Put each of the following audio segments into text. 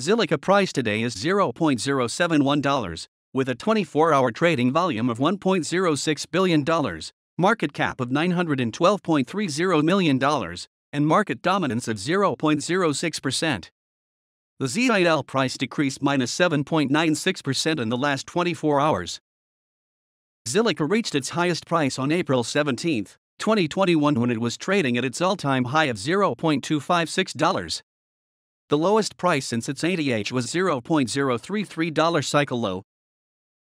Zilliqa price today is $0.071, with a 24 hour trading volume of $1.06 billion, market cap of $912.30 million, and market dominance of 0.06%. The ZIL price decreased minus 7.96% in the last 24 hours. Zilliqa reached its highest price on April 17, 2021, when it was trading at its all time high of $0.256. The lowest price since its ATH was $0.033 cycle low.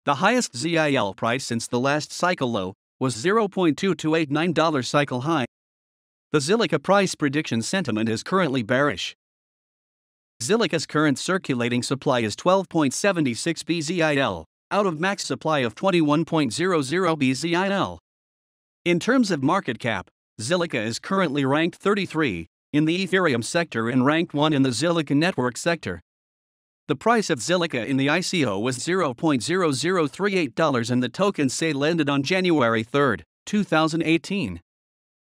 The highest ZIL price since the last cycle low was $0.2289 cycle high. The Zilliqa price prediction sentiment is currently bearish. Zilliqa's current circulating supply is 12.76 BZIL, out of max supply of 21.00 BZIL. In terms of market cap, Zilliqa is currently ranked 33 in the Ethereum sector and ranked 1 in the Zilliqa network sector. The price of Zilliqa in the ICO was $0.0038 and the token sale ended on January 3, 2018.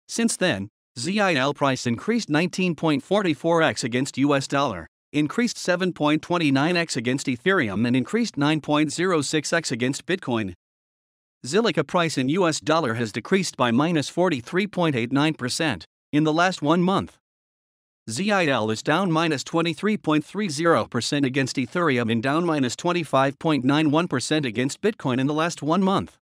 Since then, ZIL price increased 19.44x against US dollar, increased 7.29x against Ethereum, and increased 9.06x against Bitcoin. Zilliqa price in US dollar has decreased by minus 43.89% in the last one month. ZIL is down minus 23.30% against Ethereum and down minus 25.91% against Bitcoin in the last one month.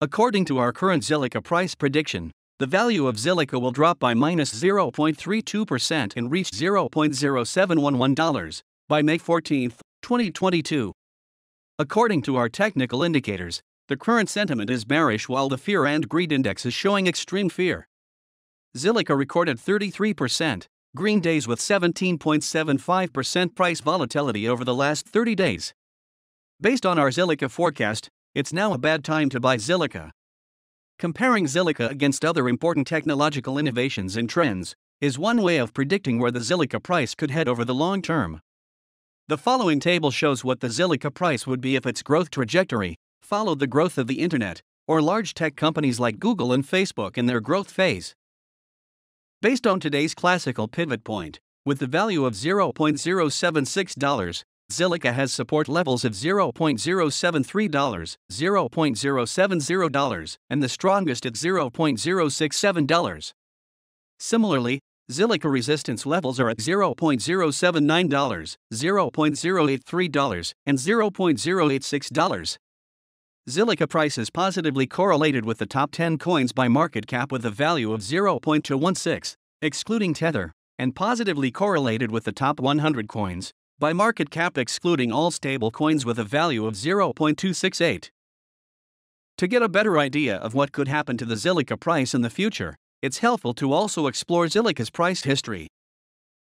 According to our current Zilliqa price prediction, the value of Zilliqa will drop by minus 0.32% and reach $0.0711 by May 14, 2022. According to our technical indicators, the current sentiment is bearish while the fear and greed index is showing extreme fear. Zilliqa recorded 33% green days with 17.75% price volatility over the last 30 days. Based on our Zilliqa forecast, it's now a bad time to buy Zilliqa. Comparing Zilliqa against other important technological innovations and trends is one way of predicting where the Zilliqa price could head over the long term. The following table shows what the Zilliqa price would be if its growth trajectory followed the growth of the internet or large tech companies like Google and Facebook in their growth phase. Based on today's classical pivot point, with the value of $0.076, Zilliqa has support levels of $0.073, $0.070, and the strongest at $0.067. Similarly, Zilliqa resistance levels are at $0.079, $0.083, and $0.086. Zilliqa price is positively correlated with the top 10 coins by market cap with a value of 0.216, excluding Tether, and positively correlated with the top 100 coins by market cap excluding all stable coins with a value of 0.268. To get a better idea of what could happen to the Zilliqa price in the future, it's helpful to also explore Zilliqa's price history.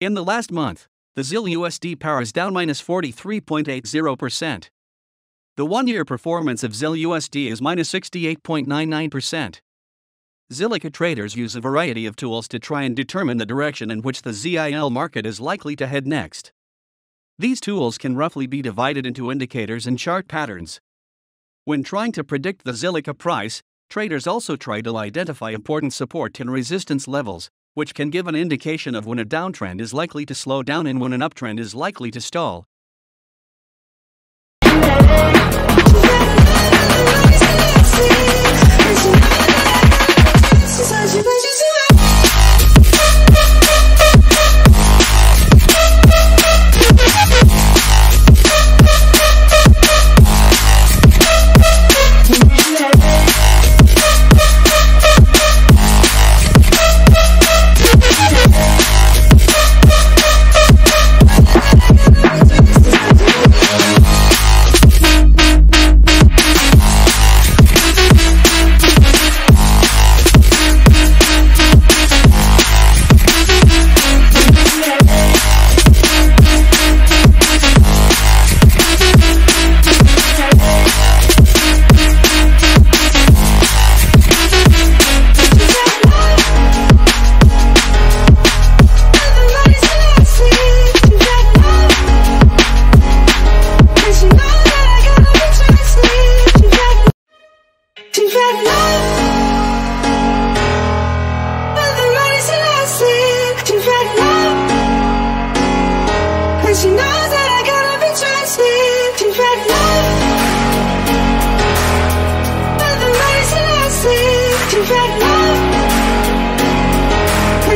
In the last month, the ZIL USD par is down minus 43.80%. The one year performance of ZIL USD is minus 68.99%. Zilliqa traders use a variety of tools to try and determine the direction in which the ZIL market is likely to head next. These tools can roughly be divided into indicators and chart patterns. When trying to predict the Zilliqa price, traders also try to identify important support and resistance levels, which can give an indication of when a downtrend is likely to slow down and when an uptrend is likely to stall.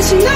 she knows.